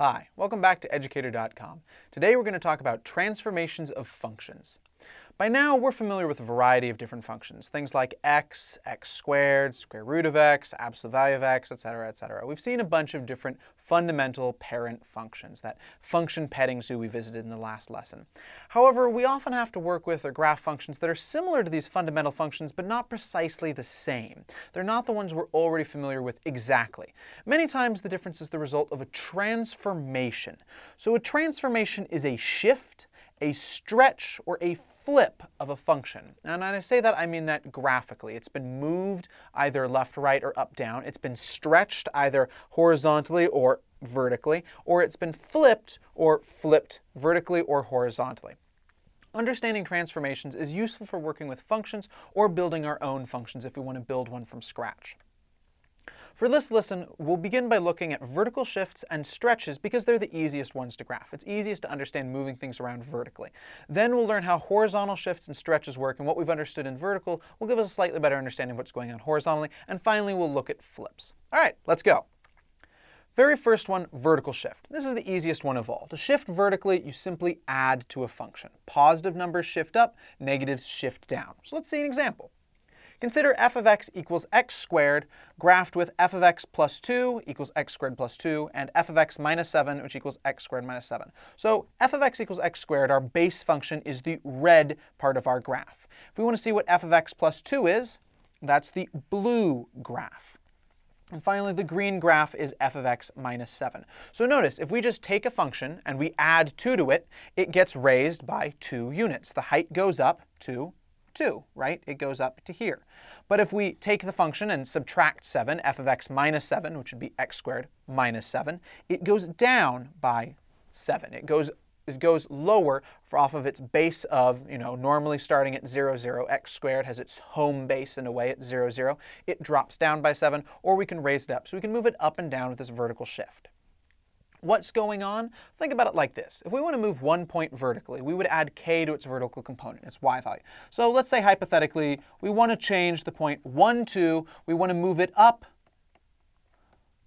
Hi, welcome back to Educator.com. Today we're going to talk about transformations of functions. By now, we're familiar with a variety of different functions, things like x, x squared, square root of x, absolute value of x, etc., etc. We've seen a bunch of different fundamental parent functions, that function petting zoo we visited in the last lesson. However, we often have to work with or graph functions that are similar to these fundamental functions, but not precisely the same. They're not the ones we're already familiar with exactly. Many times the difference is the result of a transformation. So a transformation is a shift, a stretch, or a flip of a function. And when I say that, I mean that graphically. It's been moved either left, right, or up, down. It's been stretched either horizontally or vertically, or it's been flipped or flipped vertically or horizontally. Understanding transformations is useful for working with functions or building our own functions if we want to build one from scratch. For this lesson, we'll begin by looking at vertical shifts and stretches because they're the easiest ones to graph. It's easiest to understand moving things around vertically. Then we'll learn how horizontal shifts and stretches work, and what we've understood in vertical will give us a slightly better understanding of what's going on horizontally. And finally, we'll look at flips. All right, let's go. Very first one, vertical shift. This is the easiest one of all. To shift vertically, you simply add to a function. Positive numbers shift up, negatives shift down. So let's see an example. Consider f of x equals x squared graphed with f of x plus 2 equals x squared plus 2 and f of x minus 7 which equals x squared minus 7. So f of x equals x squared, our base function, is the red part of our graph. If we want to see what f of x plus 2 is, that's the blue graph. And finally, the green graph is f of x minus 7. So notice, if we just take a function and we add 2 to it, it gets raised by 2 units. The height goes up to 2, right? It goes up to here. But if we take the function and subtract 7, f of x minus 7, which would be x squared minus 7, it goes down by 7. It goes it goes lower off of its base of, you know, normally starting at 0, 0, x squared has its home base in a way at 0, 0. It drops down by 7, or we can raise it up. So we can move it up and down with this vertical shift. What's going on? Think about it like this. If we want to move one point vertically, we would add k to its vertical component, its y value. So let's say hypothetically, we want to change the point 1, 2, we want to move it up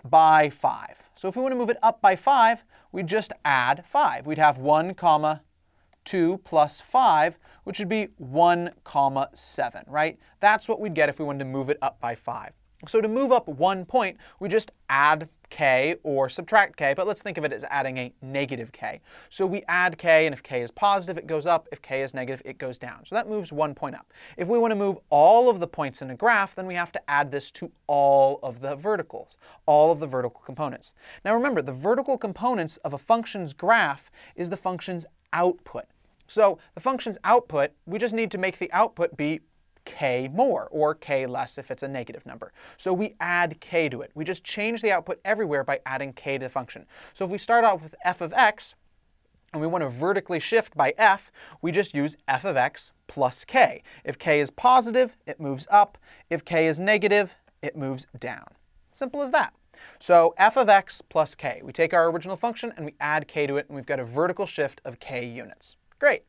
by 5. So if we want to move it up by 5, we just add 5. We'd have 1 comma 2 plus 5, which would be 1 comma 7, right? That's what we'd get if we wanted to move it up by 5. So to move up one point, we just add k or subtract k, but let's think of it as adding a negative k. So we add k, and if k is positive, it goes up. If k is negative, it goes down. So that moves one point up. If we want to move all of the points in a graph, then we have to add this to all of the verticals, all of the vertical components. Now remember, the vertical components of a function's graph is the function's output. So the function's output, we just need to make the output be k more, or k less if it's a negative number. So we add k to it. We just change the output everywhere by adding k to the function. So if we start out with f of x, and we want to vertically shift by f, we just use f of x plus k. If k is positive, it moves up. If k is negative, it moves down. Simple as that. So f of x plus k. We take our original function and we add k to it, and we've got a vertical shift of k units. Great.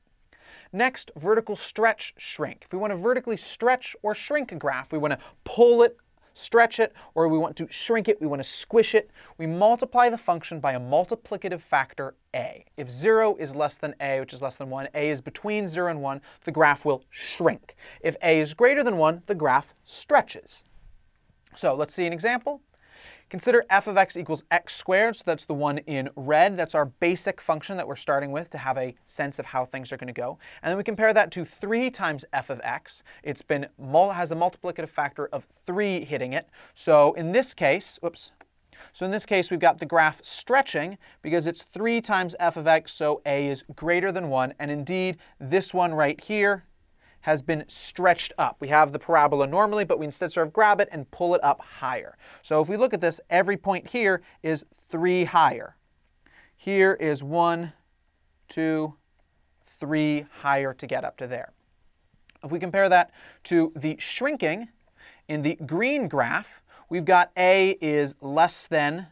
Next, vertical stretch shrink. If we want to vertically stretch or shrink a graph, we want to pull it, stretch it, or we want to shrink it, we want to squish it, we multiply the function by a multiplicative factor a. If 0 is less than a, which is less than 1, a is between 0 and 1, the graph will shrink. If a is greater than 1, the graph stretches. So let's see an example. Consider f of x equals x squared, so that's the one in red. That's our basic function that we're starting with to have a sense of how things are going to go. And then we compare that to 3 times f of x. It's been has a multiplicative factor of 3 hitting it. So in this case, whoops, so in this case, we've got the graph stretching because it's 3 times f of x, so a is greater than 1. And indeed, this one right here has been stretched up. We have the parabola normally, but we instead sort of grab it and pull it up higher. So if we look at this, every point here is 3 higher. Here is one, two, three higher to get up to there. If we compare that to the shrinking in the green graph, we've got a is less than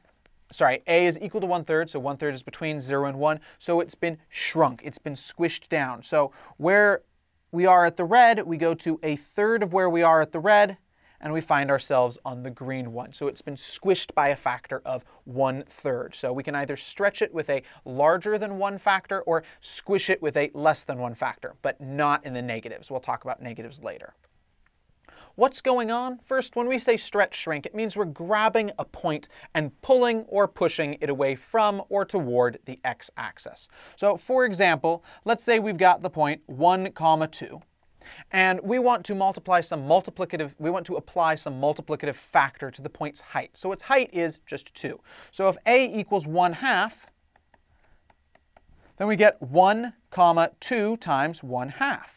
sorry, a is equal to one third, so one third is between 0 and 1, so it's been shrunk, it's been squished down. So where we are at the red, we go to a third of where we are at the red, and we find ourselves on the green one. So it's been squished by a factor of one third. So we can either stretch it with a larger than one factor or squish it with a less than one factor, but not in the negatives. We'll talk about negatives later. What's going on? First, when we say stretch shrink, it means we're grabbing a point and pulling or pushing it away from or toward the x-axis. So for example, let's say we've got the point 1 comma 2 and we want to multiply some multiplicative, we want to apply some multiplicative factor to the point's height. So its height is just 2. So if a equals 1 half, then we get 1 comma 2 times 1 half.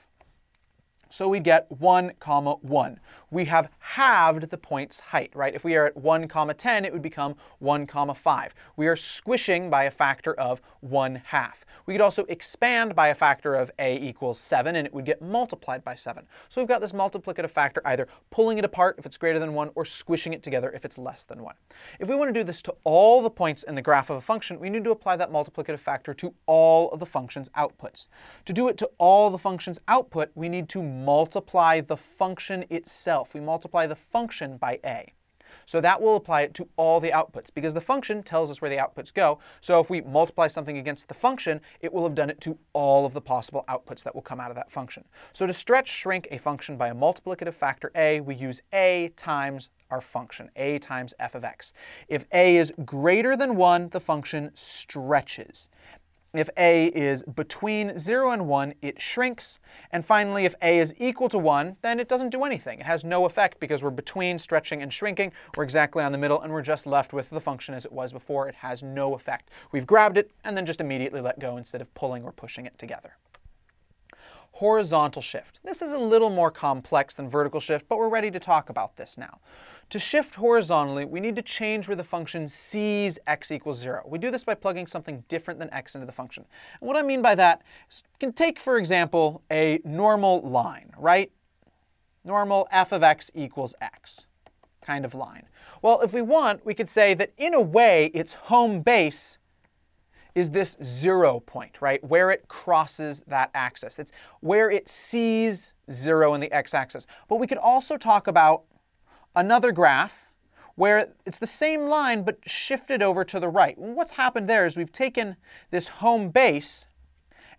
So we get 1 comma 1. We have halved the point's height, right? If we are at 1 comma 10, it would become 1 comma 5. We are squishing by a factor of 1 half. We could also expand by a factor of a equals 7, and it would get multiplied by 7. So we've got this multiplicative factor either pulling it apart if it's greater than 1 or squishing it together if it's less than 1. If we want to do this to all the points in the graph of a function, we need to apply that multiplicative factor to all of the function's outputs. To do it to all the function's output, we need to multiply the function itself. We multiply the function by a. So that will apply it to all the outputs because the function tells us where the outputs go. So if we multiply something against the function, it will have done it to all of the possible outputs that will come out of that function. So to stretch shrink a function by a multiplicative factor a, we use a times our function, a times f of x. If a is greater than 1, the function stretches. If a is between 0 and 1, it shrinks. And finally, if a is equal to 1, then it doesn't do anything. It has no effect because we're between stretching and shrinking. We're exactly on the middle, and we're just left with the function as it was before. It has no effect. We've grabbed it and then just immediately let go instead of pulling or pushing it together. Horizontal shift. This is a little more complex than vertical shift, but we're ready to talk about this now. To shift horizontally, we need to change where the function sees x equals 0. We do this by plugging something different than x into the function. And what I mean by that is, can take, for example, a normal line, right? Normal f of x equals x kind of line. Well, if we want, we could say that in a way, its home base is this zero point, right? Where it crosses that axis. It's where it sees zero in the x-axis. But we could also talk about another graph where it's the same line but shifted over to the right. what's happened there is we've taken this home base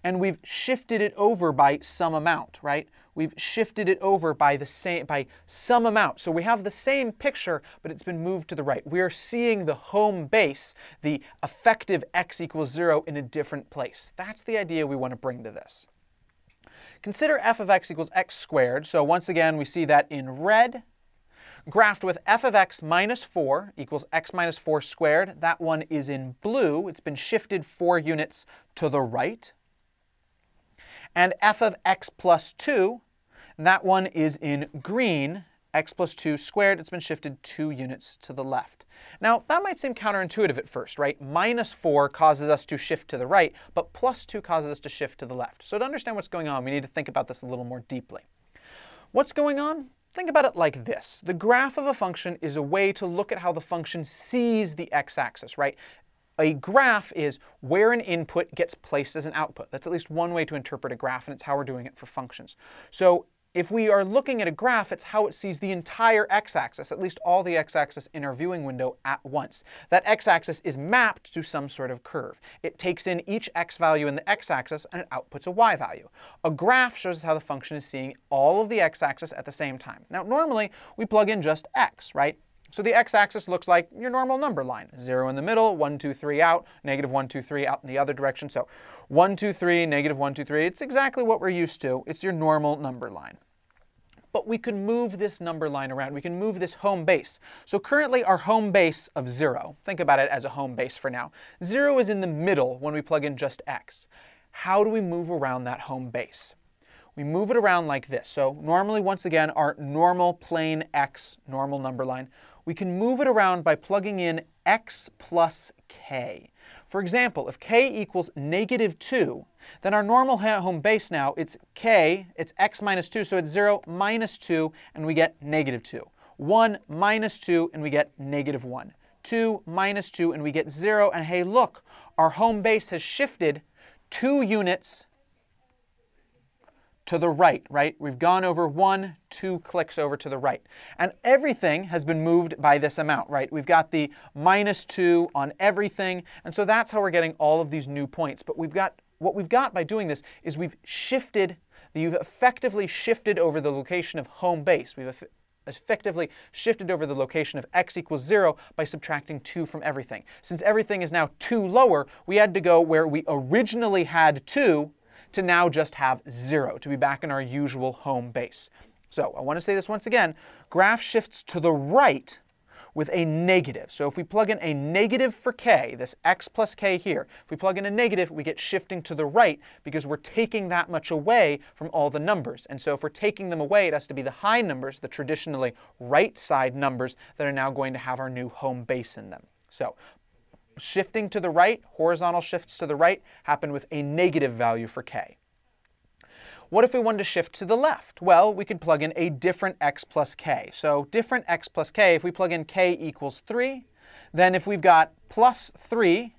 and we've shifted it over by some amount, right? We've shifted it over by the same by some amount. So we have the same picture, but it's been moved to the right. We are seeing the home base, the effective x equals 0 in a different place. That's the idea we want to bring to this. Consider f of x equals x squared. So once again, we see that in red graphed with f of x minus 4 equals x minus 4 squared. That one is in blue. It's been shifted 4 units to the right. And f of x plus 2, that one is in green. x plus 2 squared, it's been shifted 2 units to the left. Now, that might seem counterintuitive at first, right? Minus 4 causes us to shift to the right, but plus 2 causes us to shift to the left. So to understand what's going on, we need to think about this a little more deeply. What's going on? Think about it like this. The graph of a function is a way to look at how the function sees the x-axis, right? A graph is where an input gets placed as an output. That's at least one way to interpret a graph, and it's how we're doing it for functions. So if we are looking at a graph, it's how it sees the entire x-axis, at least all the x-axis in our viewing window at once. That x-axis is mapped to some sort of curve. It takes in each x value in the x-axis and it outputs a y value. A graph shows us how the function is seeing all of the x-axis at the same time. Now, normally we plug in just x, right? So the x-axis looks like your normal number line. 0 in the middle, 1, 2, 3 out, negative 1, 2, 3 out in the other direction. So 1, 2, 3, negative 1, 2, 3. It's exactly what we're used to. It's your normal number line. But we can move this number line around. We can move this home base. So currently our home base of 0, think about it as a home base for now. 0 is in the middle when we plug in just x. How do we move around that home base? we move it around like this. So normally, once again, our normal plane x, normal number line, we can move it around by plugging in x plus k. For example, if k equals negative 2, then our normal home base now, it's k, it's x minus 2, so it's 0 minus 2, and we get negative 2. 1 minus 2, and we get negative 1. 2 minus 2, and we get 0. And hey, look, our home base has shifted 2 units to the right, right? We've gone over one, two clicks over to the right. And everything has been moved by this amount, right? We've got the minus 2 on everything, and so that's how we're getting all of these new points. But we've got what we've got by doing this is we've shifted, you've effectively shifted over the location of home base. We've effectively shifted over the location of x equals 0 by subtracting 2 from everything. Since everything is now 2 lower, we had to go where we originally had 2 to now just have 0, to be back in our usual home base. So I want to say this once again. Graph shifts to the right with a negative. So if we plug in a negative for k, this x plus k here, if we plug in a negative, we get shifting to the right because we're taking that much away from all the numbers. And so if we're taking them away, it has to be the high numbers, the traditionally right side numbers, that are now going to have our new home base in them. So shifting to the right, horizontal shifts to the right, happen with a negative value for k. What if we wanted to shift to the left? Well, we could plug in a different x plus k. So different x plus k, if we plug in k equals 3, then if we've got plus 3,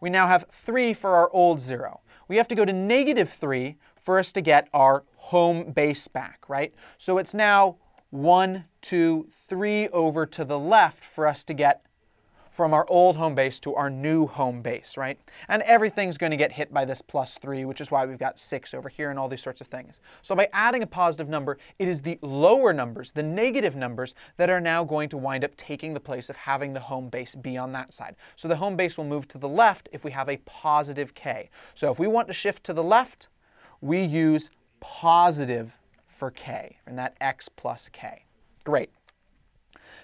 we now have 3 for our old 0. We have to go to negative 3 for us to get our home base back, right? So it's now 1, 2, 3 over to the left for us to get from our old home base to our new home base, right? And everything's going to get hit by this plus 3, which is why we've got 6 over here and all these sorts of things. So by adding a positive number, it is the lower numbers, the negative numbers, that are now going to wind up taking the place of having the home base be on that side. So the home base will move to the left if we have a positive k. So if we want to shift to the left, we use positive for k, and that x plus k. Great.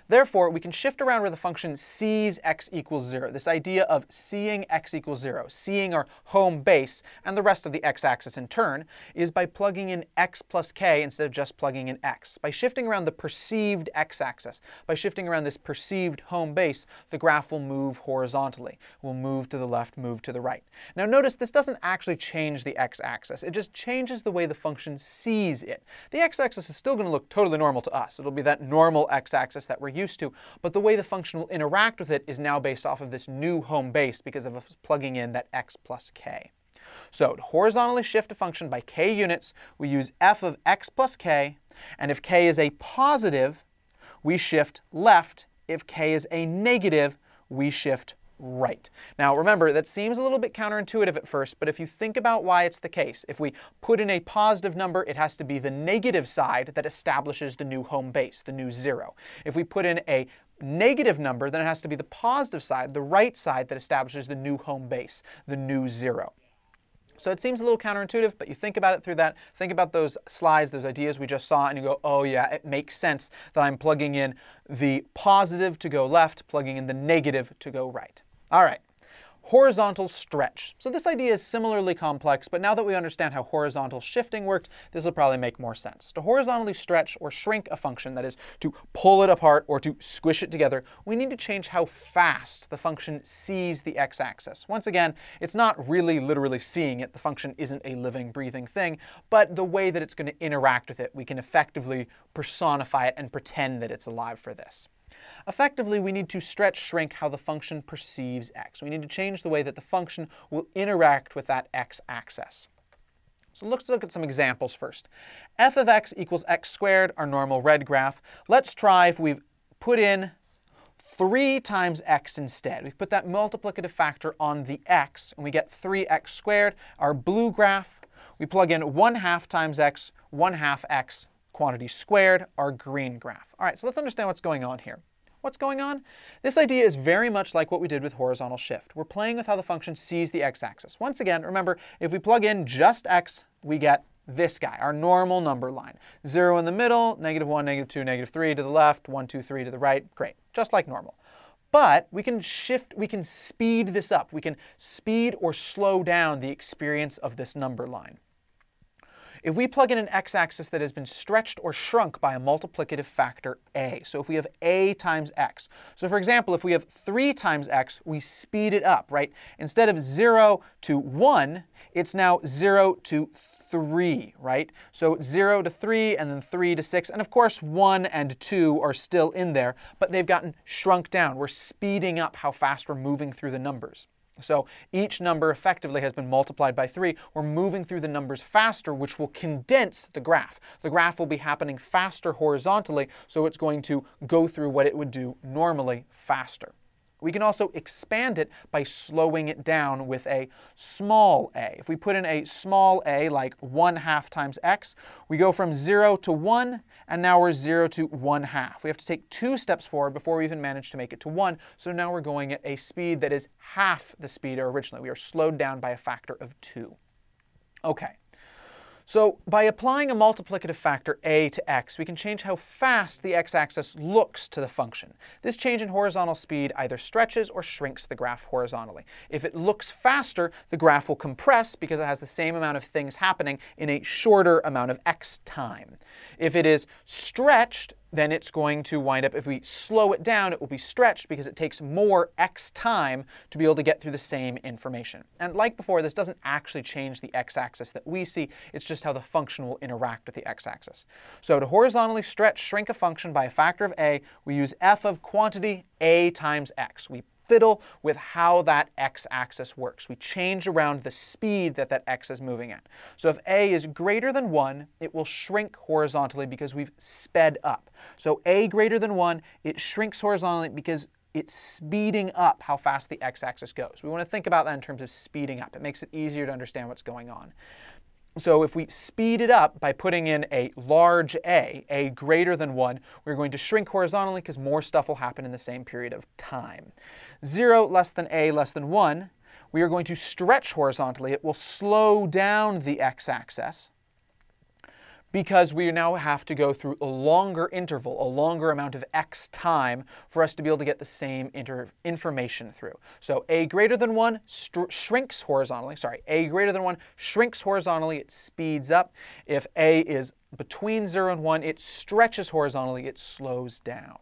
Therefore, we can shift around where the function sees x equals 0, this idea of seeing x equals 0, seeing our home base, and the rest of the x-axis in turn, is by plugging in x plus k instead of just plugging in x. By shifting around the perceived x-axis, by shifting around this perceived home base, the graph will move horizontally. Will move to the left, move to the right. Now notice this doesn't actually change the x-axis. It just changes the way the function sees it. The x-axis is still going to look totally normal to us. It'll be that normal x-axis that we're used to, but the way the function will interact with it is now based off of this new home base because of us plugging in that x plus k. So to horizontally shift a function by k units, we use f of x plus k, and if k is a positive, we shift left. If k is a negative, we shift right. Now remember, that seems a little bit counterintuitive at first, but if you think about why it's the case, if we put in a positive number, it has to be the negative side that establishes the new home base, the new zero. If we put in a negative number, then it has to be the positive side, the right side that establishes the new home base, the new zero. So it seems a little counterintuitive, but you think about it through that, think about those slides, those ideas we just saw, and you go, oh yeah, it makes sense that I'm plugging in the positive to go left, plugging in the negative to go right. All right horizontal stretch. So this idea is similarly complex, but now that we understand how horizontal shifting worked, this will probably make more sense. To horizontally stretch or shrink a function, that is, to pull it apart or to squish it together, we need to change how fast the function sees the x-axis. Once again, it's not really literally seeing it. The function isn't a living, breathing thing, but the way that it's going to interact with it, we can effectively personify it and pretend that it's alive for this. Effectively, we need to stretch shrink how the function perceives x. We need to change the way that the function will interact with that x-axis. So let's look at some examples first. f of x equals x squared, our normal red graph. Let's try if we've put in 3 times x instead. We've put that multiplicative factor on the x, and we get 3x squared. Our blue graph, we plug in 1 half times x, 1 half x, quantity squared, our green graph. All right, so let's understand what's going on here. What's going on? This idea is very much like what we did with horizontal shift. We're playing with how the function sees the x-axis. Once again, remember, if we plug in just x, we get this guy, our normal number line. 0 in the middle, negative 1, negative 2, negative 3 to the left, 1, 2, 3 to the right. Great, just like normal. But we can shift, we can speed this up. We can speed or slow down the experience of this number line. If we plug in an x-axis that has been stretched or shrunk by a multiplicative factor a, so if we have a times x, so for example, if we have 3 times x, we speed it up, right? Instead of 0 to 1, it's now 0 to 3, right? So 0 to 3 and then 3 to 6. And of course 1 and 2 are still in there, but they've gotten shrunk down. We're speeding up how fast we're moving through the numbers. So each number effectively has been multiplied by 3. We're moving through the numbers faster, which will condense the graph. The graph will be happening faster horizontally, so it's going to go through what it would do normally faster. We can also expand it by slowing it down with a small a. If we put in a small a, like 1 half times x, we go from 0 to 1, and now we're 0 to 1 half. We have to take two steps forward before we even manage to make it to 1, so now we're going at a speed that is half the speed originally. We are slowed down by a factor of 2. Okay. So by applying a multiplicative factor a to x, we can change how fast the x-axis looks to the function. This change in horizontal speed either stretches or shrinks the graph horizontally. If it looks faster, the graph will compress because it has the same amount of things happening in a shorter amount of x time. If it is stretched, then it's going to wind up, if we slow it down, it will be stretched because it takes more x time to be able to get through the same information. And like before, this doesn't actually change the x-axis that we see, it's just how the function will interact with the x-axis. So to horizontally stretch, shrink a function by a factor of a, we use f of quantity a times x. We fiddle with how that x-axis works. We change around the speed that that x is moving at. So if a is greater than 1, it will shrink horizontally because we've sped up. So a greater than 1, it shrinks horizontally because it's speeding up how fast the x-axis goes. We want to think about that in terms of speeding up. It makes it easier to understand what's going on. So if we speed it up by putting in a large a, a greater than 1, we're going to shrink horizontally because more stuff will happen in the same period of time. 0 less than a less than 1, we are going to stretch horizontally. It will slow down the x-axis because we now have to go through a longer interval, a longer amount of x time for us to be able to get the same information through. So a greater than 1 shrinks horizontally. Sorry, a greater than 1 shrinks horizontally. It speeds up. If a is between 0 and 1, it stretches horizontally. It slows down.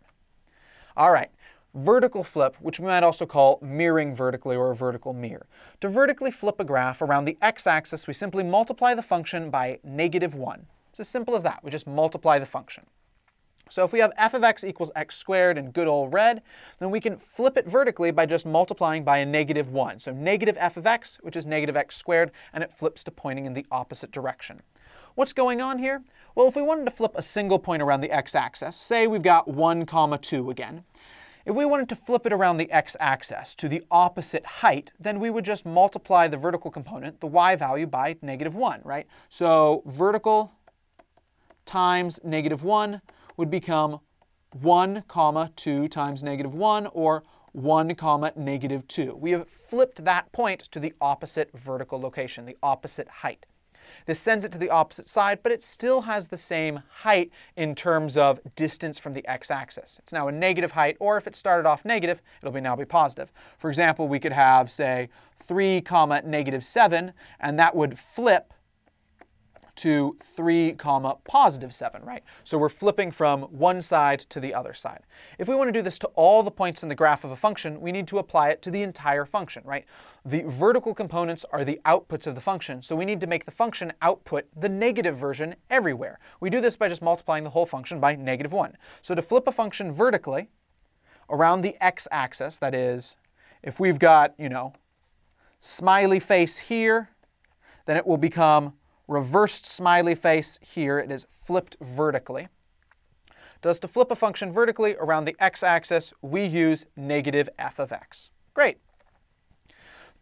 All right. Vertical flip, which we might also call mirroring vertically or a vertical mirror. To vertically flip a graph around the x-axis, we simply multiply the function by negative 1. It's as simple as that. We just multiply the function. So if we have f of x equals x squared in good old red, then we can flip it vertically by just multiplying by a negative 1. So negative f of x, which is negative x squared, and it flips to pointing in the opposite direction. What's going on here? Well, if we wanted to flip a single point around the x-axis, say we've got 1 comma 2 again, if we wanted to flip it around the x-axis to the opposite height, then we would just multiply the vertical component, the y value, by negative 1, right? So vertical times negative 1 would become 1 comma 2 times negative 1 or 1 comma negative 2. We have flipped that point to the opposite vertical location, the opposite height. This sends it to the opposite side, but it still has the same height in terms of distance from the x-axis. It's now a negative height, or if it started off negative, it'll be now be positive. For example, we could have, say, 3 comma negative 7, and that would flip to 3 comma positive 7, right? So we're flipping from one side to the other side. If we want to do this to all the points in the graph of a function, we need to apply it to the entire function, right? The vertical components are the outputs of the function, so we need to make the function output the negative version everywhere. We do this by just multiplying the whole function by negative 1. So to flip a function vertically around the x-axis, that is, if we've got, you know, smiley face here, then it will become reversed smiley face here. It is flipped vertically. Does to flip a function vertically around the x-axis, we use negative f of x. Great.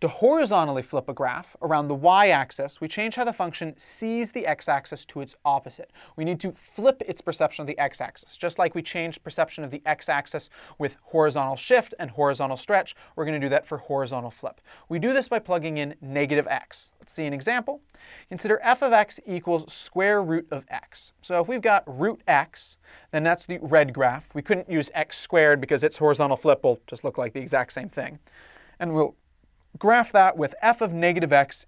To horizontally flip a graph around the y-axis, we change how the function sees the x-axis to its opposite. We need to flip its perception of the x-axis. Just like we changed perception of the x-axis with horizontal shift and horizontal stretch, we're going to do that for horizontal flip. We do this by plugging in negative x. Let's see an example. Consider f of x equals square root of x. So if we've got root x, then that's the red graph. We couldn't use x squared because its horizontal flip will just look like the exact same thing. And we'll graph that with f of negative x.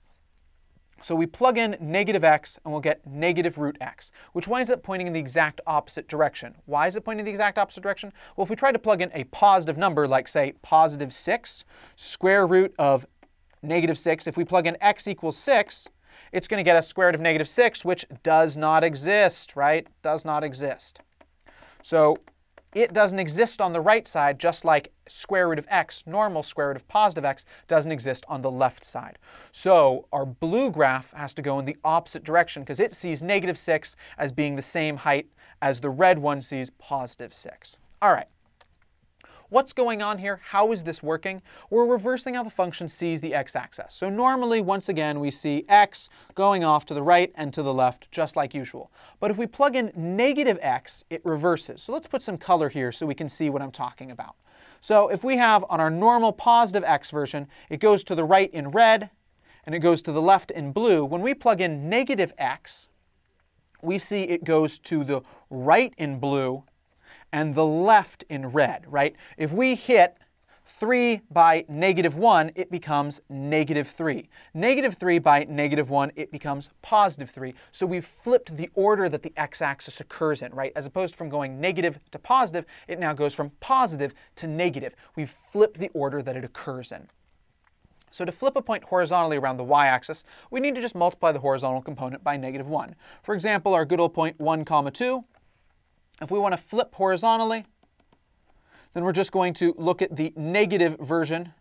So we plug in negative x and we'll get negative root x, which winds up pointing in the exact opposite direction. Why is it pointing in the exact opposite direction? Well, if we try to plug in a positive number, like say positive 6, square root of negative 6, if we plug in x equals 6, it's going to get us square root of negative 6, which does not exist, right? Does not exist. So it doesn't exist on the right side, just like square root of x, normal square root of positive x, doesn't exist on the left side. So our blue graph has to go in the opposite direction because it sees negative 6 as being the same height as the red one sees positive 6. All right. What's going on here? How is this working? We're reversing how the function sees the x-axis. So normally, once again, we see x going off to the right and to the left, just like usual. But if we plug in negative x, it reverses. So let's put some color here so we can see what I'm talking about. So if we have on our normal positive x version, it goes to the right in red, and it goes to the left in blue. When we plug in negative x, we see it goes to the right in blue and the left in red, right? If we hit 3 by negative 1, it becomes negative 3. Negative 3 by negative 1, it becomes positive 3. So we've flipped the order that the x-axis occurs in, right? As opposed from going negative to positive, it now goes from positive to negative. We've flipped the order that it occurs in. So to flip a point horizontally around the y-axis, we need to just multiply the horizontal component by negative 1. For example, our good old point 1 comma 2 if we want to flip horizontally, then we're just going to look at the negative version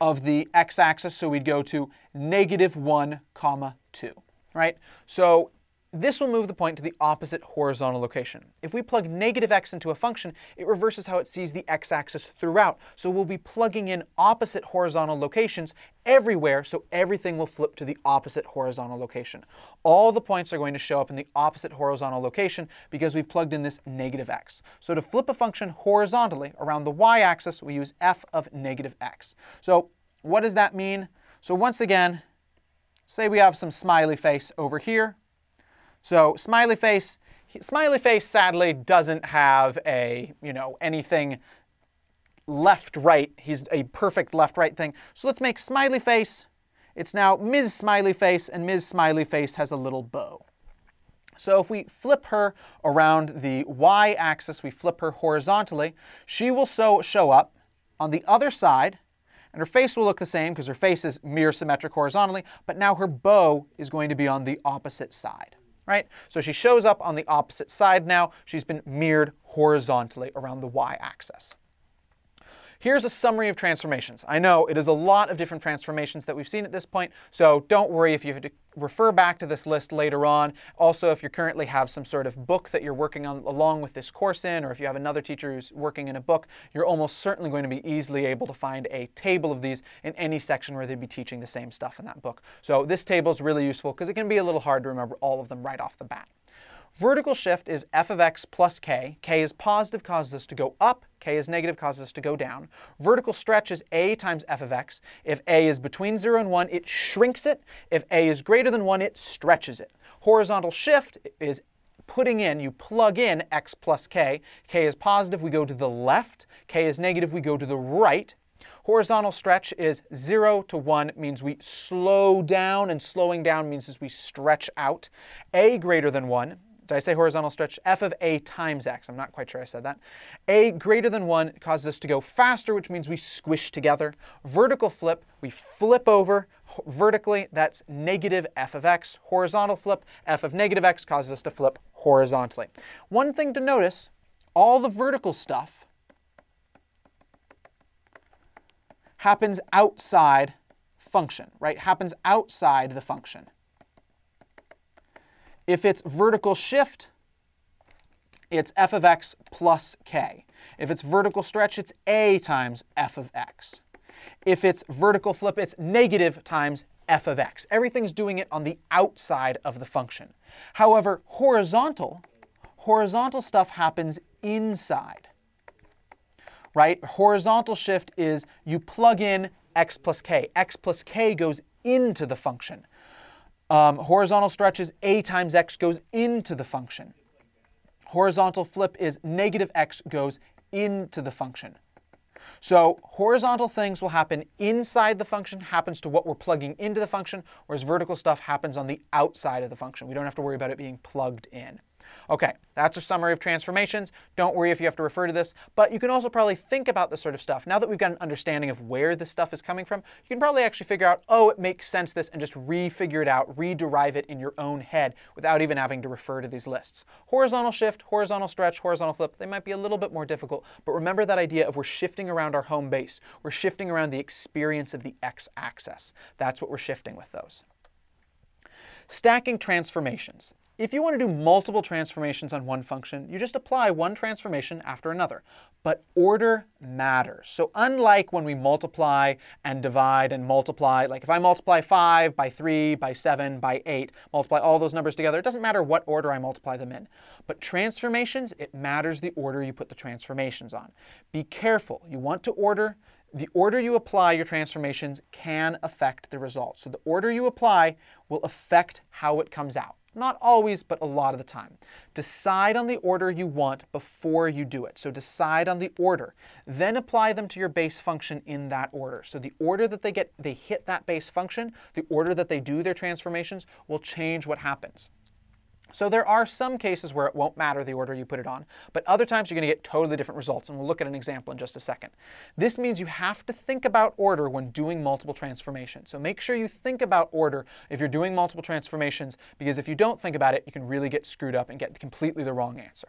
of the x-axis. So we'd go to negative 1 comma 2, right? So this will move the point to the opposite horizontal location. If we plug negative x into a function, it reverses how it sees the x-axis throughout. So we'll be plugging in opposite horizontal locations everywhere, so everything will flip to the opposite horizontal location. All the points are going to show up in the opposite horizontal location because we've plugged in this negative x. So to flip a function horizontally around the y-axis, we use f of negative x. So what does that mean? So once again, say we have some smiley face over here. So smiley face, smiley face sadly doesn't have a, you know, anything left right. He's a perfect left right thing. So let's make smiley face. It's now Ms. Smiley Face, and Ms. Smiley Face has a little bow. So if we flip her around the y-axis, we flip her horizontally, she will so show up on the other side, and her face will look the same because her face is mirror symmetric horizontally, but now her bow is going to be on the opposite side right? So she shows up on the opposite side now. She's been mirrored horizontally around the y-axis. Here's a summary of transformations. I know it is a lot of different transformations that we've seen at this point, so don't worry if you have to refer back to this list later on. Also, if you currently have some sort of book that you're working on along with this course in, or if you have another teacher who's working in a book, you're almost certainly going to be easily able to find a table of these in any section where they'd be teaching the same stuff in that book. So this table is really useful because it can be a little hard to remember all of them right off the bat. Vertical shift is f of x plus k. k is positive, causes us to go up. k is negative, causes us to go down. Vertical stretch is a times f of x. If a is between 0 and 1, it shrinks it. If a is greater than 1, it stretches it. Horizontal shift is putting in, you plug in x plus k. k is positive, we go to the left. k is negative, we go to the right. Horizontal stretch is 0 to 1 means we slow down, and slowing down means as we stretch out. a greater than 1 did I say horizontal stretch? f of a times x. I'm not quite sure I said that. a greater than 1 causes us to go faster, which means we squish together. Vertical flip, we flip over vertically. That's negative f of x. Horizontal flip, f of negative x causes us to flip horizontally. One thing to notice, all the vertical stuff happens outside function, right? Happens outside the function. If it's vertical shift, it's f of x plus k. If it's vertical stretch, it's a times f of x. If it's vertical flip, it's negative times f of x. Everything's doing it on the outside of the function. However, horizontal, horizontal stuff happens inside. Right? Horizontal shift is you plug in x plus k. x plus k goes into the function. Um, horizontal stretch is a times x goes into the function. Horizontal flip is negative x goes into the function. So horizontal things will happen inside the function, happens to what we're plugging into the function, whereas vertical stuff happens on the outside of the function. We don't have to worry about it being plugged in. Okay, that's a summary of transformations. Don't worry if you have to refer to this, but you can also probably think about this sort of stuff. Now that we've got an understanding of where this stuff is coming from, you can probably actually figure out, oh, it makes sense this, and just re-figure it out, re-derive it in your own head without even having to refer to these lists. Horizontal shift, horizontal stretch, horizontal flip, they might be a little bit more difficult, but remember that idea of we're shifting around our home base. We're shifting around the experience of the x-axis. That's what we're shifting with those. Stacking transformations. If you want to do multiple transformations on one function, you just apply one transformation after another. But order matters. So unlike when we multiply and divide and multiply, like if I multiply 5 by 3 by 7 by 8, multiply all those numbers together, it doesn't matter what order I multiply them in. But transformations, it matters the order you put the transformations on. Be careful. You want to order the order you apply your transformations can affect the result. So the order you apply will affect how it comes out. Not always, but a lot of the time. Decide on the order you want before you do it. So decide on the order. Then apply them to your base function in that order. So the order that they get, they hit that base function, the order that they do their transformations will change what happens. So there are some cases where it won't matter the order you put it on, but other times you're going to get totally different results, and we'll look at an example in just a second. This means you have to think about order when doing multiple transformations. So make sure you think about order if you're doing multiple transformations, because if you don't think about it, you can really get screwed up and get completely the wrong answer.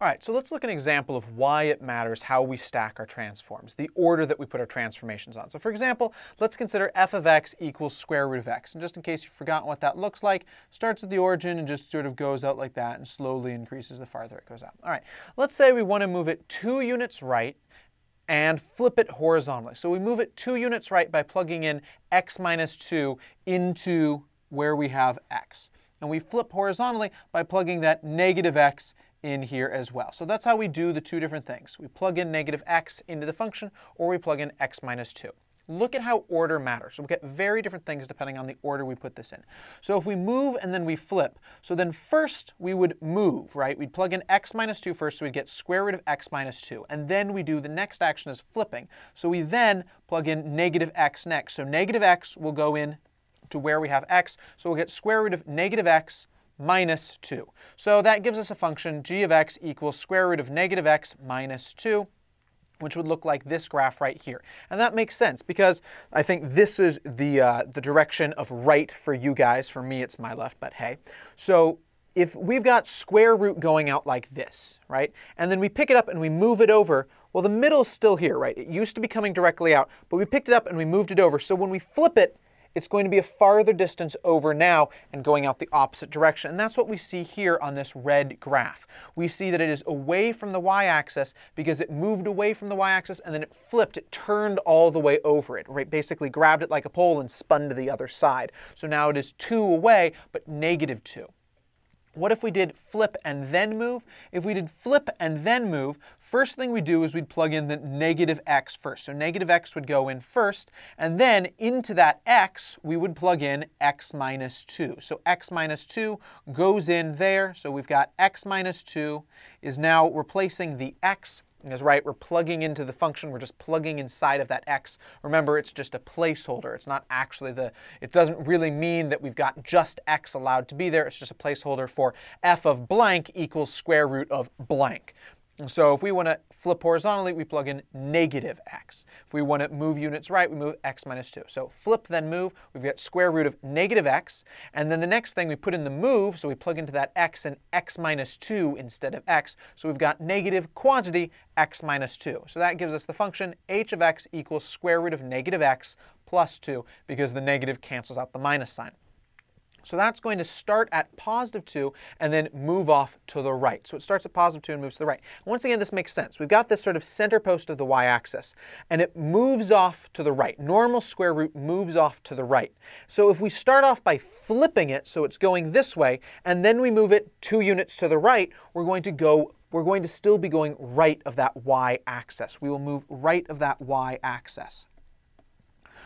All right, so let's look at an example of why it matters how we stack our transforms, the order that we put our transformations on. So for example, let's consider f of x equals square root of x. And just in case you've forgotten what that looks like, starts at the origin and just sort of goes out like that and slowly increases the farther it goes out. All right, let's say we want to move it two units right and flip it horizontally. So we move it two units right by plugging in x minus 2 into where we have x. And we flip horizontally by plugging that negative x in here as well. So that's how we do the two different things. We plug in negative x into the function, or we plug in x minus 2. Look at how order matters. So we get very different things depending on the order we put this in. So if we move and then we flip, so then first we would move, right? We'd plug in x minus 2 first, so we'd get square root of x minus 2. And then we do the next action is flipping. So we then plug in negative x next. So negative x will go in to where we have x. So we'll get square root of negative x minus 2. So that gives us a function g of x equals square root of negative x minus 2 which would look like this graph right here. And that makes sense because I think this is the, uh, the direction of right for you guys. For me, it's my left, but hey. So if we've got square root going out like this, right, and then we pick it up and we move it over, well, the middle's still here, right? It used to be coming directly out, but we picked it up and we moved it over. So when we flip it, it's going to be a farther distance over now and going out the opposite direction. And that's what we see here on this red graph. We see that it is away from the y-axis because it moved away from the y-axis and then it flipped, it turned all the way over it, right? Basically grabbed it like a pole and spun to the other side. So now it is 2 away, but negative 2. What if we did flip and then move? If we did flip and then move, first thing we do is we'd plug in the negative x first. So negative x would go in first, and then into that x, we would plug in x minus 2. So x minus 2 goes in there. So we've got x minus 2 is now replacing the x is right, we're plugging into the function, we're just plugging inside of that x. Remember, it's just a placeholder. It's not actually the, it doesn't really mean that we've got just x allowed to be there. It's just a placeholder for f of blank equals square root of blank. And so if we want to flip horizontally, we plug in negative x. If we want to move units right, we move x minus 2. So flip, then move, we've got square root of negative x. And then the next thing we put in the move, so we plug into that x and x minus 2 instead of x. So we've got negative quantity x minus 2. So that gives us the function h of x equals square root of negative x plus 2 because the negative cancels out the minus sign. So that's going to start at positive 2 and then move off to the right. So it starts at positive 2 and moves to the right. Once again, this makes sense. We've got this sort of center post of the y-axis, and it moves off to the right. Normal square root moves off to the right. So if we start off by flipping it, so it's going this way, and then we move it two units to the right, we're going to go we're going to still be going right of that y-axis. We will move right of that y-axis.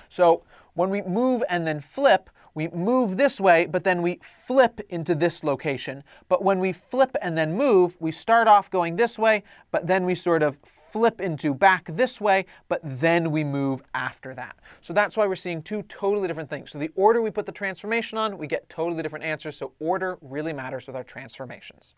So when we move and then flip, we move this way, but then we flip into this location. But when we flip and then move, we start off going this way, but then we sort of flip into back this way, but then we move after that. So that's why we're seeing two totally different things. So the order we put the transformation on, we get totally different answers. So order really matters with our transformations.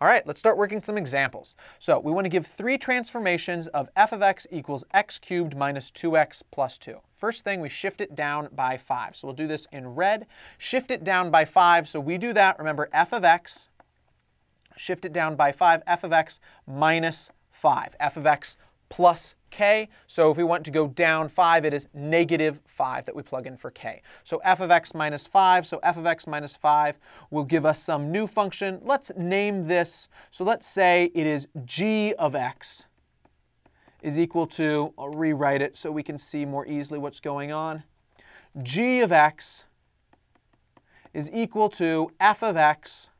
All right, let's start working some examples. So we want to give three transformations of f of x equals x cubed minus 2x plus 2. First thing, we shift it down by 5. So we'll do this in red. Shift it down by 5. So we do that. Remember, f of x, shift it down by 5, f of x minus 5. f of x plus k. So if we want to go down 5, it is negative 5 that we plug in for k. So f of x minus 5, so f of x minus 5 will give us some new function. Let's name this. So let's say it is g of x is equal to, I'll rewrite it so we can see more easily what's going on. g of x is equal to f of x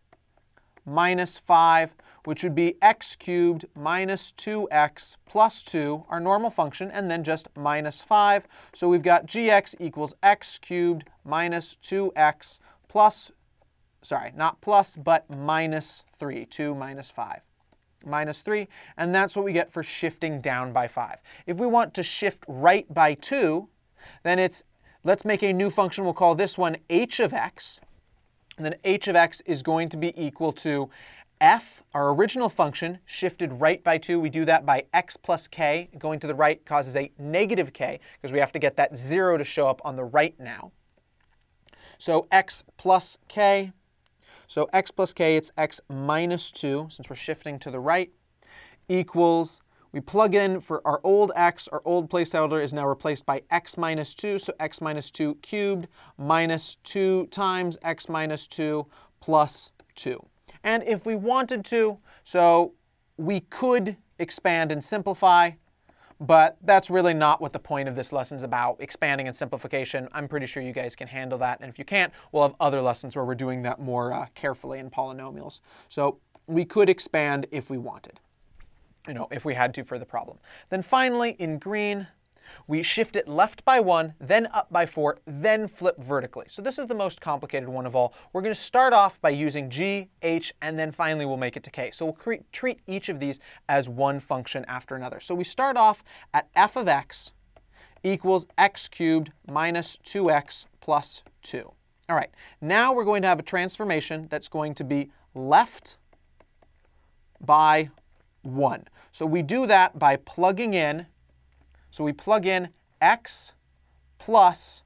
minus 5 which would be x cubed minus 2x plus 2, our normal function, and then just minus 5. So we've got gx equals x cubed minus 2x plus, sorry, not plus, but minus 3, 2 minus 5 minus 3, and that's what we get for shifting down by 5. If we want to shift right by 2, then it's, let's make a new function, we'll call this one h of x, and then h of x is going to be equal to f, our original function, shifted right by 2. We do that by x plus k. Going to the right causes a negative k, because we have to get that 0 to show up on the right now. So x plus k. So x plus k, it's x minus 2, since we're shifting to the right, equals, we plug in for our old x, our old placeholder is now replaced by x minus 2, so x minus 2 cubed minus 2 times x minus 2 plus 2. And if we wanted to, so we could expand and simplify, but that's really not what the point of this lesson is about, expanding and simplification. I'm pretty sure you guys can handle that. And if you can't, we'll have other lessons where we're doing that more uh, carefully in polynomials. So we could expand if we wanted, you know, if we had to for the problem. Then finally, in green, we shift it left by 1, then up by 4, then flip vertically. So this is the most complicated one of all. We're going to start off by using g, h, and then finally we'll make it to k. So we'll treat each of these as one function after another. So we start off at f of x equals x cubed minus 2x plus 2. All right, now we're going to have a transformation that's going to be left by 1. So we do that by plugging in so we plug in x plus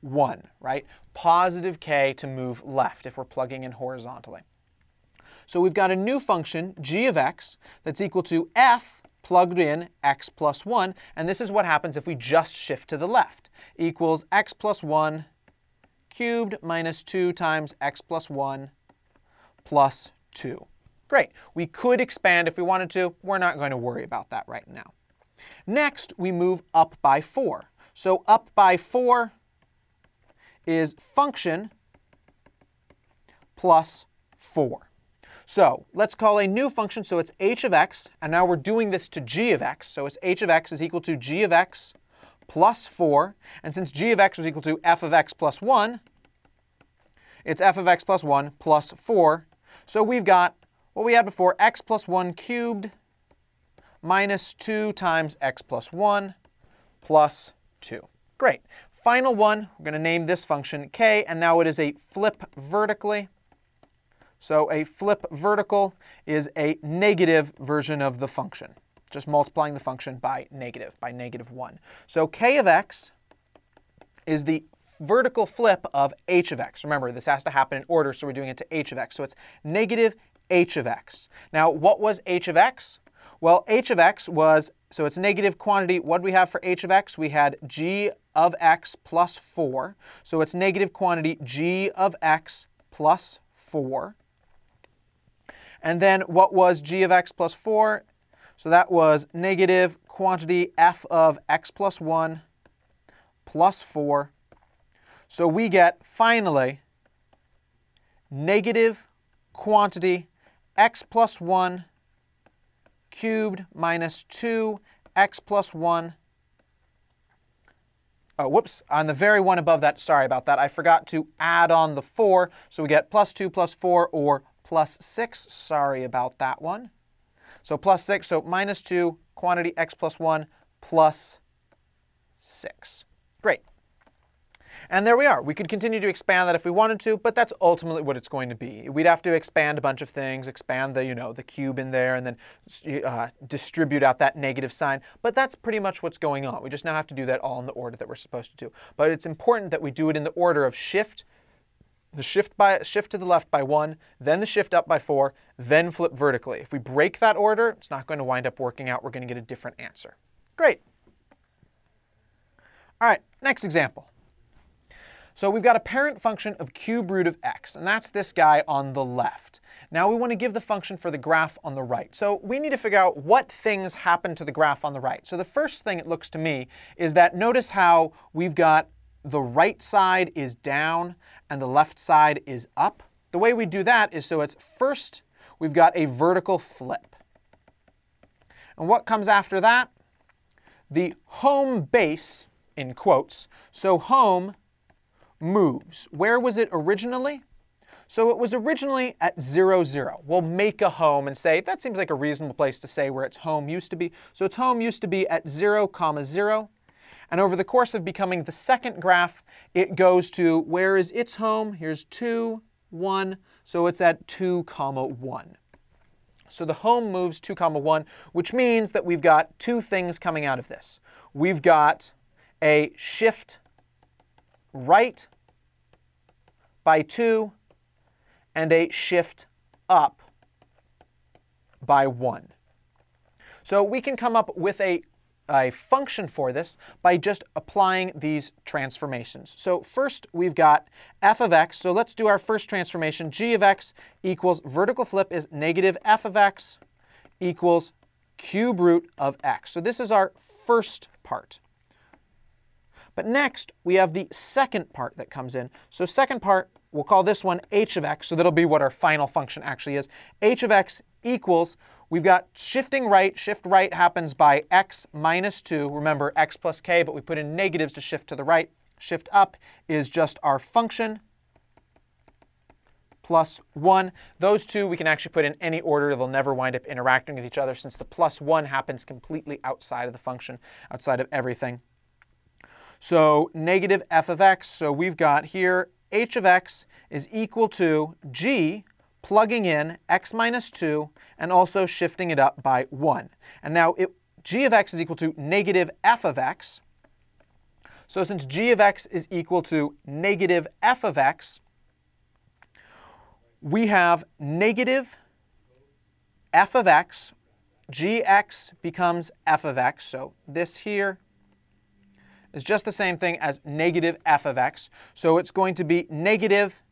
1, right? Positive k to move left if we're plugging in horizontally. So we've got a new function, g of x, that's equal to f plugged in x plus 1. And this is what happens if we just shift to the left. Equals x plus 1 cubed minus 2 times x plus 1 plus 2. Great. We could expand if we wanted to. We're not going to worry about that right now. Next, we move up by 4. So up by 4 is function plus 4. So let's call a new function, so it's h of x, and now we're doing this to g of x. So it's h of x is equal to g of x plus 4. And since g of x was equal to f of x plus 1, it's f of x plus 1 plus 4. So we've got what we had before, x plus 1 cubed minus 2 times x plus 1 plus 2. Great. Final one, we're going to name this function k, and now it is a flip vertically. So a flip vertical is a negative version of the function, just multiplying the function by negative, by negative 1. So k of x is the vertical flip of h of x. Remember, this has to happen in order, so we're doing it to h of x. So it's negative h of x. Now, what was h of x? Well, h of x was, so it's negative quantity. What do we have for h of x? We had g of x plus 4. So it's negative quantity g of x plus 4. And then what was g of x plus 4? So that was negative quantity f of x plus 1 plus 4. So we get, finally, negative quantity x plus 1 cubed minus 2 x plus 1. Oh, whoops, on the very one above that, sorry about that, I forgot to add on the 4, so we get plus 2 plus 4 or plus 6. Sorry about that one. So plus 6, so minus 2, quantity x plus 1 plus 6. Great. And there we are. We could continue to expand that if we wanted to, but that's ultimately what it's going to be. We'd have to expand a bunch of things, expand the, you know, the cube in there, and then uh, distribute out that negative sign. But that's pretty much what's going on. We just now have to do that all in the order that we're supposed to do. But it's important that we do it in the order of shift, the shift by shift to the left by one, then the shift up by four, then flip vertically. If we break that order, it's not going to wind up working out. We're going to get a different answer. Great. All right, next example. So we've got a parent function of cube root of x, and that's this guy on the left. Now we want to give the function for the graph on the right. So we need to figure out what things happen to the graph on the right. So the first thing it looks to me is that notice how we've got the right side is down and the left side is up. The way we do that is so it's first we've got a vertical flip. And what comes after that? The home base, in quotes, so home moves. Where was it originally? So it was originally at 0, 0. We'll make a home and say, that seems like a reasonable place to say where its home used to be. So its home used to be at 0, comma 0. And over the course of becoming the second graph, it goes to where is its home? Here's 2, 1. So it's at 2, comma 1. So the home moves 2 comma 1, which means that we've got two things coming out of this. We've got a shift right by 2 and a shift up by 1. So we can come up with a a function for this by just applying these transformations. So first we've got f of x. So let's do our first transformation. g of x equals vertical flip is negative f of x equals cube root of x. So this is our first part. But next we have the second part that comes in. So second part, we'll call this one h of x. So that'll be what our final function actually is. h of x equals We've got shifting right. Shift right happens by x minus 2. Remember, x plus k, but we put in negatives to shift to the right. Shift up is just our function plus 1. Those two we can actually put in any order. They'll never wind up interacting with each other since the plus 1 happens completely outside of the function, outside of everything. So negative f of x. So we've got here h of x is equal to g plugging in x minus 2 and also shifting it up by 1. And now it, g of x is equal to negative f of x. So since g of x is equal to negative f of x, we have negative f of x. gx becomes f of x. So this here is just the same thing as negative f of x. So it's going to be negative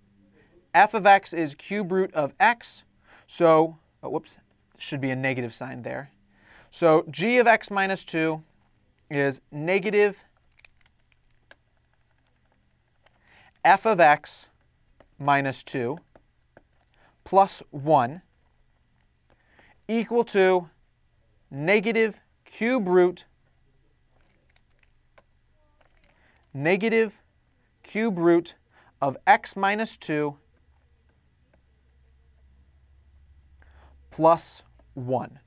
f of x is cube root of x. So, oh, whoops, should be a negative sign there. So g of x minus 2 is negative f of x minus 2 plus 1 equal to negative cube root negative cube root of x minus 2 plus 1.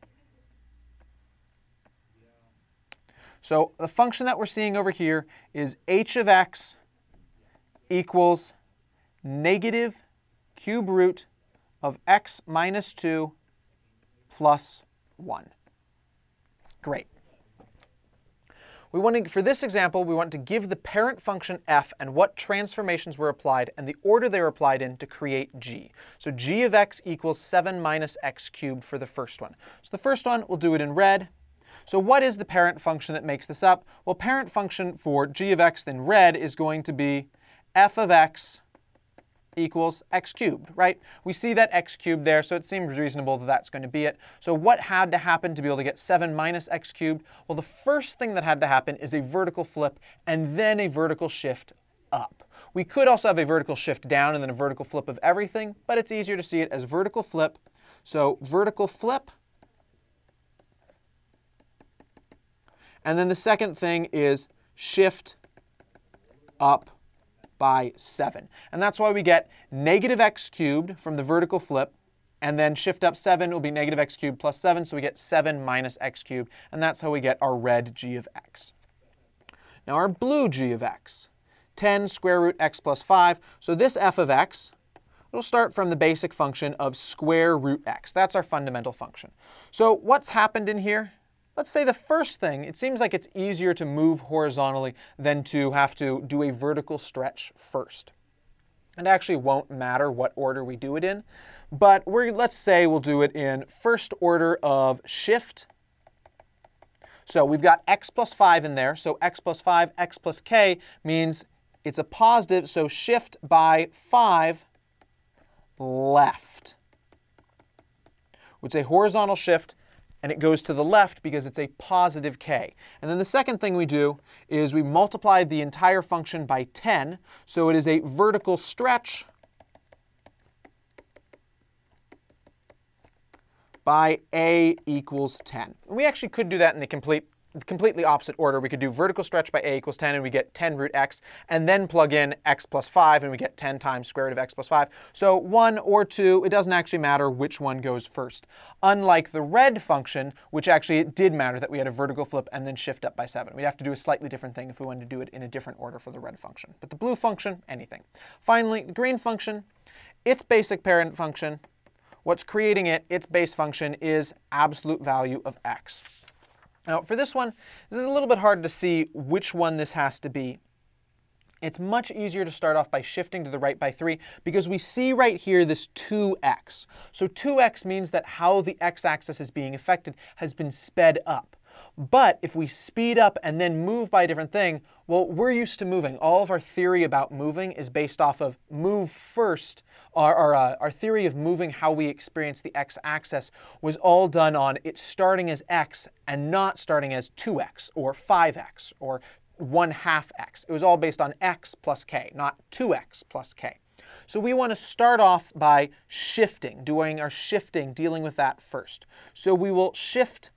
So the function that we're seeing over here is h of x equals negative cube root of x minus 2 plus 1. Great. We want to, for this example, we want to give the parent function f and what transformations were applied and the order they were applied in to create g. So g of x equals 7 minus x cubed for the first one. So the first one, we'll do it in red. So what is the parent function that makes this up? Well, parent function for g of x in red is going to be f of x equals x cubed, right? We see that x cubed there, so it seems reasonable that that's going to be it. So what had to happen to be able to get 7 minus x cubed? Well, the first thing that had to happen is a vertical flip and then a vertical shift up. We could also have a vertical shift down and then a vertical flip of everything, but it's easier to see it as vertical flip. So vertical flip. And then the second thing is shift up by 7. And that's why we get negative x cubed from the vertical flip, and then shift up 7 will be negative x cubed plus 7, so we get 7 minus x cubed, and that's how we get our red g of x. Now our blue g of x. 10 square root x plus 5. So this f of x, it'll start from the basic function of square root x. That's our fundamental function. So what's happened in here? Let's say the first thing, it seems like it's easier to move horizontally than to have to do a vertical stretch first. It actually won't matter what order we do it in, but we're, let's say we'll do it in first order of shift. So we've got x plus 5 in there, so x plus 5, x plus k means it's a positive, so shift by 5 left. Would say horizontal shift and it goes to the left because it's a positive k. And then the second thing we do is we multiply the entire function by 10, so it is a vertical stretch by a equals 10. And we actually could do that in the complete completely opposite order. We could do vertical stretch by a equals 10 and we get 10 root x, and then plug in x plus 5 and we get 10 times square root of x plus 5. So 1 or 2, it doesn't actually matter which one goes first. Unlike the red function, which actually it did matter that we had a vertical flip and then shift up by 7. We'd have to do a slightly different thing if we wanted to do it in a different order for the red function. But the blue function, anything. Finally, the green function, its basic parent function, what's creating it, its base function, is absolute value of x. Now for this one, this is a little bit hard to see which one this has to be. It's much easier to start off by shifting to the right by 3 because we see right here this 2x. So 2x means that how the x-axis is being affected has been sped up. But if we speed up and then move by a different thing, well, we're used to moving. All of our theory about moving is based off of move first. Our, our, uh, our theory of moving, how we experience the x-axis, was all done on it starting as x and not starting as 2x or 5x or 1 half x. It was all based on x plus k, not 2x plus k. So we want to start off by shifting, doing our shifting, dealing with that first. So we will shift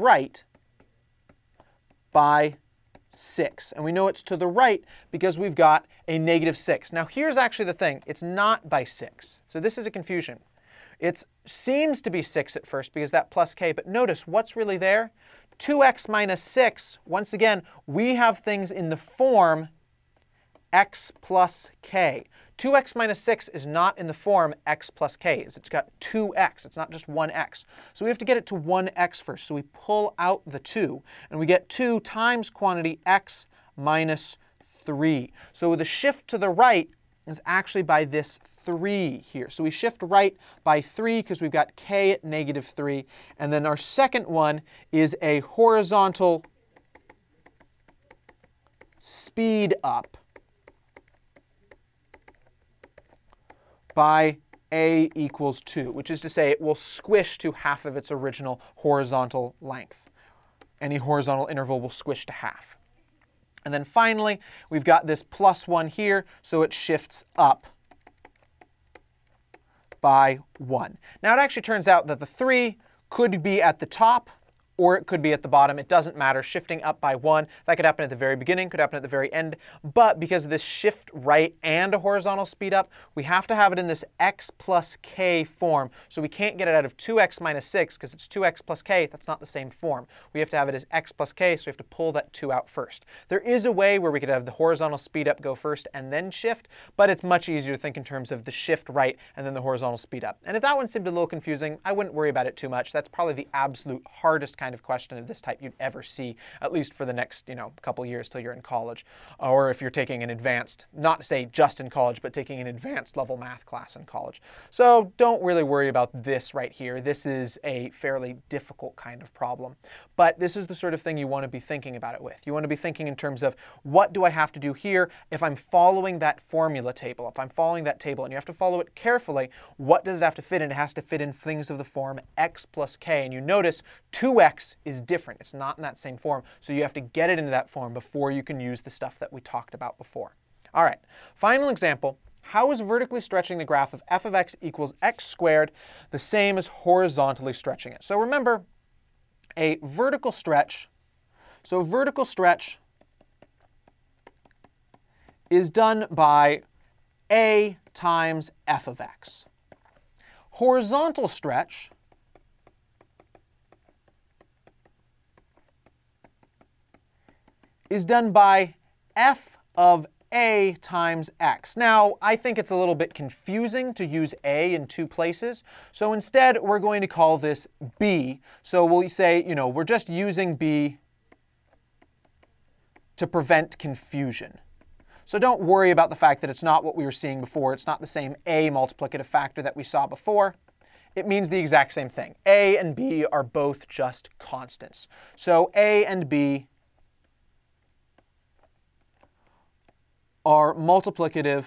right by 6. And we know it's to the right because we've got a negative 6. Now here's actually the thing. It's not by 6. So this is a confusion. It seems to be 6 at first because that plus k, but notice what's really there? 2x minus 6, once again, we have things in the form x plus k. 2x minus 6 is not in the form x plus k. It's got 2x. It's not just 1x. So we have to get it to 1x first. So we pull out the 2, and we get 2 times quantity x minus 3. So the shift to the right is actually by this 3 here. So we shift right by 3 because we've got k at negative 3. And then our second one is a horizontal speed up by a equals 2, which is to say it will squish to half of its original horizontal length. Any horizontal interval will squish to half. And then finally, we've got this plus 1 here, so it shifts up by 1. Now it actually turns out that the 3 could be at the top, or it could be at the bottom. It doesn't matter. Shifting up by one, that could happen at the very beginning, could happen at the very end. But because of this shift right and a horizontal speed up, we have to have it in this x plus k form. So we can't get it out of 2x minus 6 because it's 2x plus k. That's not the same form. We have to have it as x plus k, so we have to pull that 2 out first. There is a way where we could have the horizontal speed up go first and then shift, but it's much easier to think in terms of the shift right and then the horizontal speed up. And if that one seemed a little confusing, I wouldn't worry about it too much. That's probably the absolute hardest kind kind of question of this type you'd ever see, at least for the next, you know, couple years till you're in college, or if you're taking an advanced, not to say just in college, but taking an advanced level math class in college. So don't really worry about this right here. This is a fairly difficult kind of problem, but this is the sort of thing you want to be thinking about it with. You want to be thinking in terms of what do I have to do here if I'm following that formula table, if I'm following that table, and you have to follow it carefully, what does it have to fit in? It has to fit in things of the form x plus k, and you notice 2x is different. It's not in that same form. So you have to get it into that form before you can use the stuff that we talked about before. All right, final example. How is vertically stretching the graph of f of x equals x squared the same as horizontally stretching it? So remember, a vertical stretch, so vertical stretch is done by a times f of x. Horizontal stretch is done by f of a times x. Now, I think it's a little bit confusing to use a in two places, so instead we're going to call this b. So we'll say, you know, we're just using b to prevent confusion. So don't worry about the fact that it's not what we were seeing before. It's not the same a multiplicative factor that we saw before. It means the exact same thing. a and b are both just constants. So a and b are multiplicative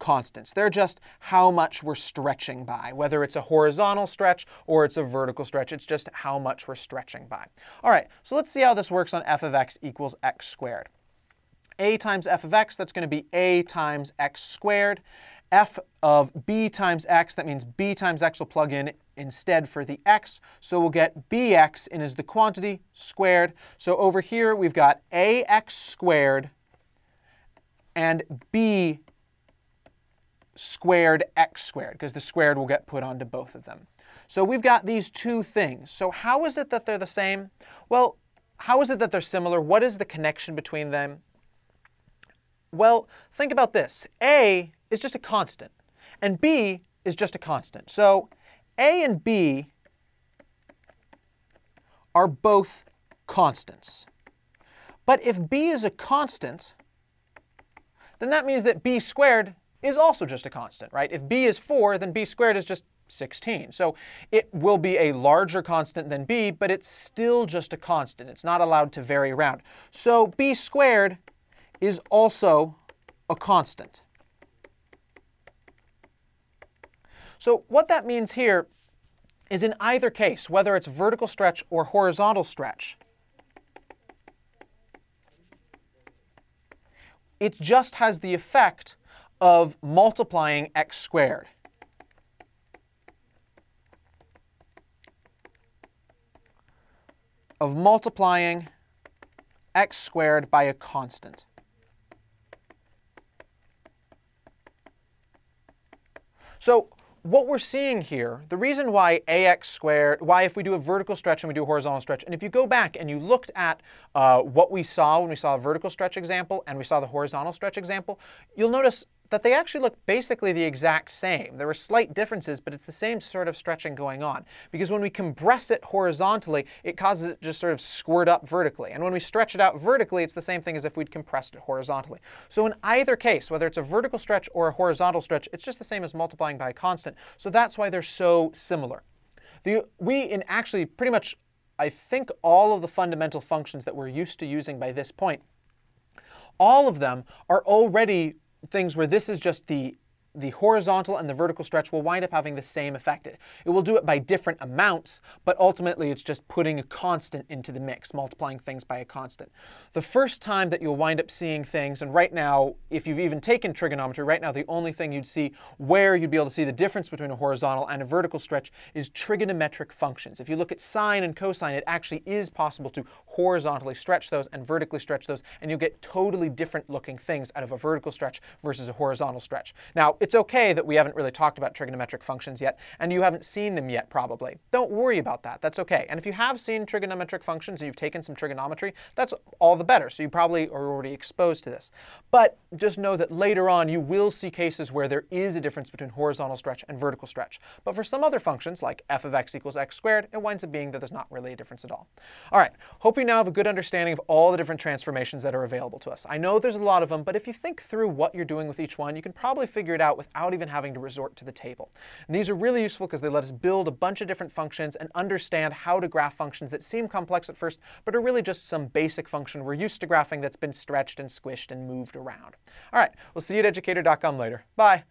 constants. They're just how much we're stretching by, whether it's a horizontal stretch or it's a vertical stretch. It's just how much we're stretching by. All right, so let's see how this works on f of x equals x squared. a times f of x, that's going to be a times x squared f of b times x, that means b times x will plug in instead for the x. So we'll get bx and is the quantity squared. So over here we've got ax squared and b squared x squared, because the squared will get put onto both of them. So we've got these two things. So how is it that they're the same? Well, how is it that they're similar? What is the connection between them? Well, think about this. A is just a constant, and b is just a constant. So a and b are both constants. But if b is a constant, then that means that b squared is also just a constant, right? If b is 4, then b squared is just 16. So it will be a larger constant than b, but it's still just a constant. It's not allowed to vary around. So b squared is also a constant. So what that means here is in either case, whether it's vertical stretch or horizontal stretch, it just has the effect of multiplying x squared. Of multiplying x squared by a constant. So what we're seeing here, the reason why ax squared, why if we do a vertical stretch and we do a horizontal stretch, and if you go back and you looked at uh, what we saw when we saw a vertical stretch example and we saw the horizontal stretch example, you'll notice that they actually look basically the exact same. There are slight differences, but it's the same sort of stretching going on. Because when we compress it horizontally, it causes it just sort of squirt up vertically. And when we stretch it out vertically, it's the same thing as if we'd compressed it horizontally. So in either case, whether it's a vertical stretch or a horizontal stretch, it's just the same as multiplying by a constant. So that's why they're so similar. The, we, in actually pretty much, I think all of the fundamental functions that we're used to using by this point, all of them are already things where this is just the the horizontal and the vertical stretch will wind up having the same effect. It will do it by different amounts, but ultimately it's just putting a constant into the mix, multiplying things by a constant. The first time that you'll wind up seeing things, and right now, if you've even taken trigonometry, right now the only thing you'd see where you'd be able to see the difference between a horizontal and a vertical stretch is trigonometric functions. If you look at sine and cosine, it actually is possible to horizontally stretch those and vertically stretch those, and you'll get totally different looking things out of a vertical stretch versus a horizontal stretch. Now, it's okay that we haven't really talked about trigonometric functions yet, and you haven't seen them yet probably. Don't worry about that, that's okay. And if you have seen trigonometric functions and you've taken some trigonometry, that's all the better, so you probably are already exposed to this. But just know that later on you will see cases where there is a difference between horizontal stretch and vertical stretch. But for some other functions, like f of x equals x squared, it winds up being that there's not really a difference at all. All right, hope you now have a good understanding of all the different transformations that are available to us. I know there's a lot of them, but if you think through what you're doing with each one, you can probably figure it out without even having to resort to the table. And these are really useful because they let us build a bunch of different functions and understand how to graph functions that seem complex at first, but are really just some basic function we're used to graphing that's been stretched and squished and moved around. All right, we'll see you at educator.com later. Bye.